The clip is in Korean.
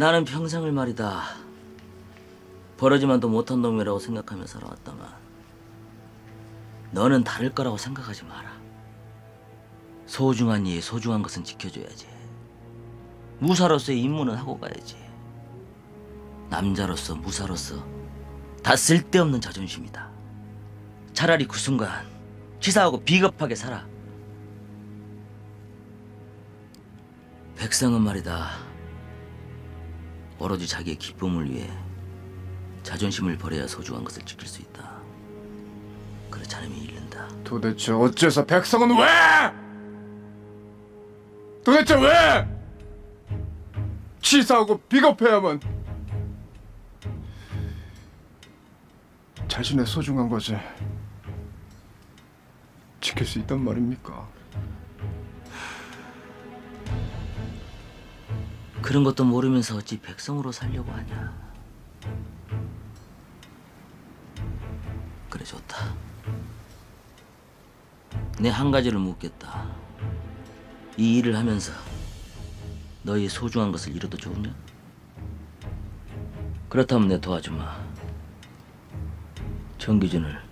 나는 평생을 말이다. 버러지만도 못한 놈이라고 생각하며 살아왔다만 너는 다를 거라고 생각하지 마라. 소중한 이 소중한 것은 지켜줘야지. 무사로서의 임무는 하고 가야지. 남자로서 무사로서 다 쓸데없는 자존심이다. 차라리 그 순간 치사하고 비겁하게 살아. 백성은 말이다. 오로지 자기의 기쁨을 위해 자존심을 버려야 소중한 것을 지킬 수 있다. 그렇지 않으면 잃는다. 도대체 어째서 백성은 왜? 도대체 왜? 치사하고 비겁해야만 자신의 소중한 것을 지킬 수 있단 말입니까? 그런 것도 모르면서 어찌 백성으로 살려고 하냐. 그래 좋다. 내 한 가지를 묻겠다. 이 일을 하면서 너의 소중한 것을 잃어도 좋으냐? 그렇다면 내 도와주마. 알려주지.